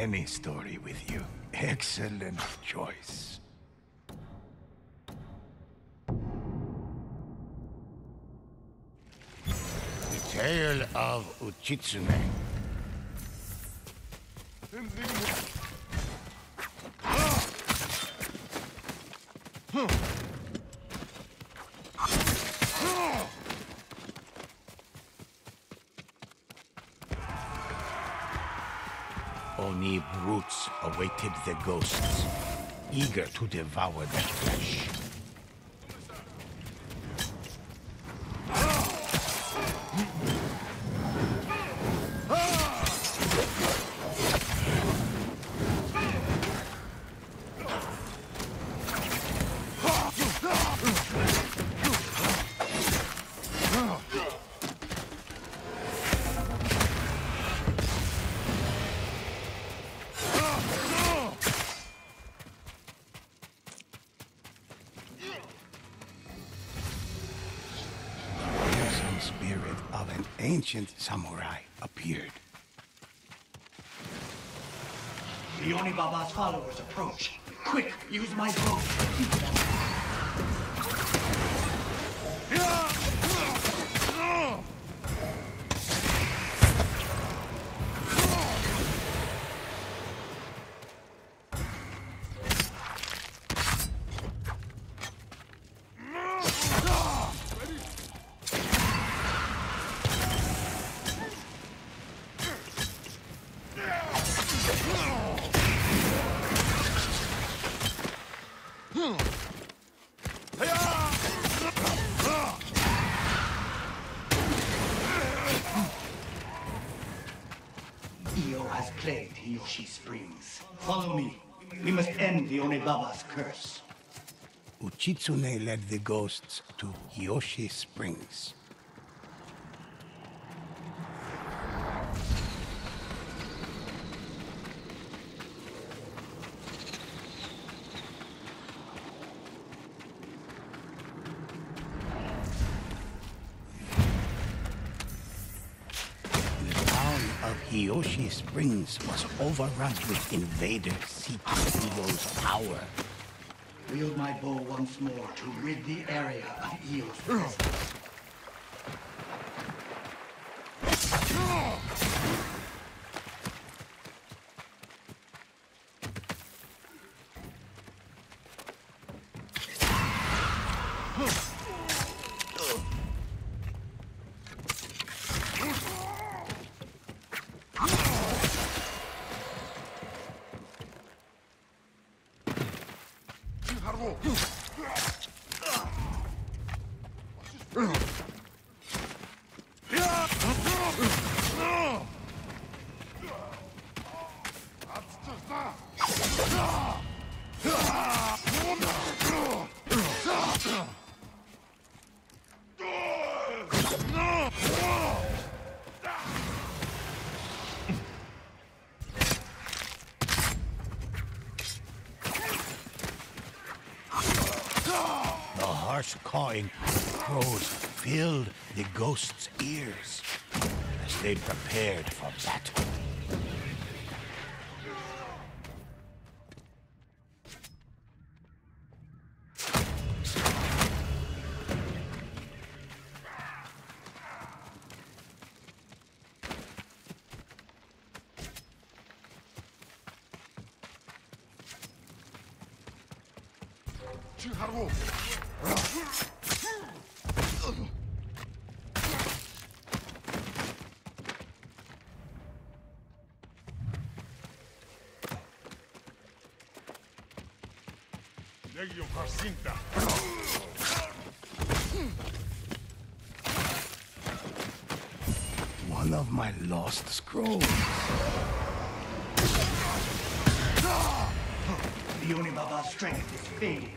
any story with you. Excellent choice. The Tale of Uchitsune. Awaited the ghosts, eager to devour their flesh. Ancient samurai appeared. The Onibaba's followers approach. Quick, use my bow Iyo has plagued Hiyoshi Springs. Follow me. We must end the Onibaba's curse. Uchitsune led the ghosts to Hiyoshi Springs. The Hiyoshi Springs was overrun with invaders seeking Iyo's power. Wield my bow once more to rid the area of presence. Harsh cawing crows filled the ghosts' ears as they prepared for battle. Legio Jacinta. One of my lost scrolls. The Onibaba's strength is fading.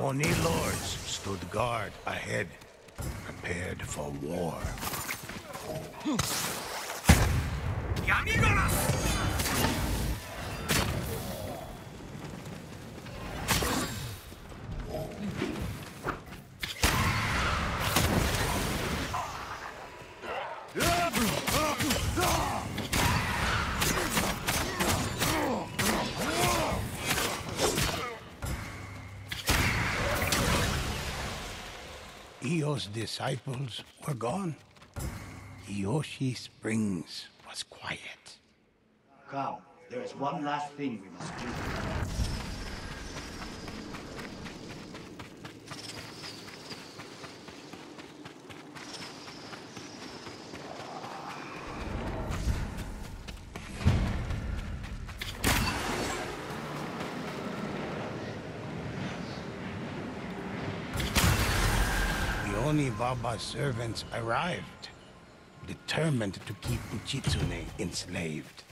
Oni lords stood guard ahead, prepared for war. Iyo's disciples were gone. Hiyoshi Springs was quiet. Come, there is one last thing we must do. The Onibaba's servants arrived, determined to keep Uchitsune enslaved.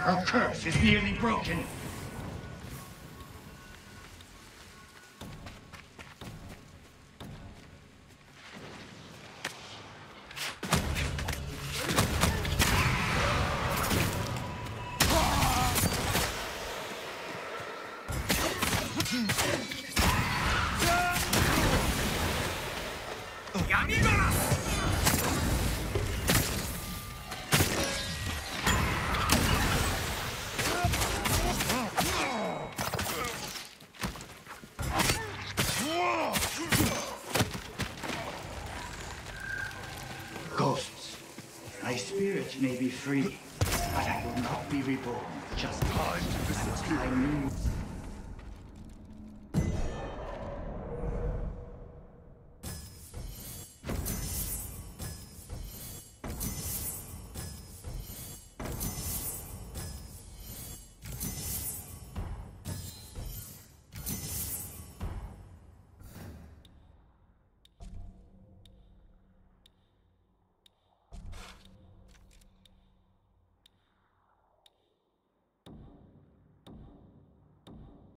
Her curse is nearly broken. Ghosts, my spirit may be free, but I will not be reborn just as I knew.